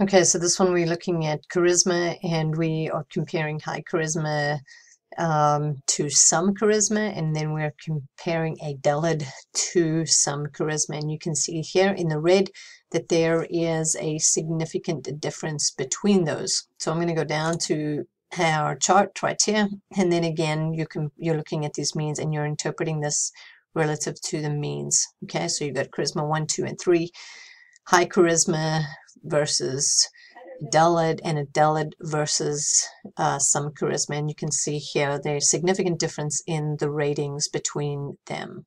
Okay, so this one we're looking at charisma and we are comparing high charisma um, to some charisma and then we're comparing a dullard to some charisma and you can see here in the red that there is a significant difference between those. So I'm going to go down to our chart right here and then again you can you're looking at these means and you're interpreting this relative to the means. Okay, so you've got charisma 1, 2, and 3 high charisma versus dullard and a dullard versus uh, some charisma. And you can see here the significant difference in the ratings between them.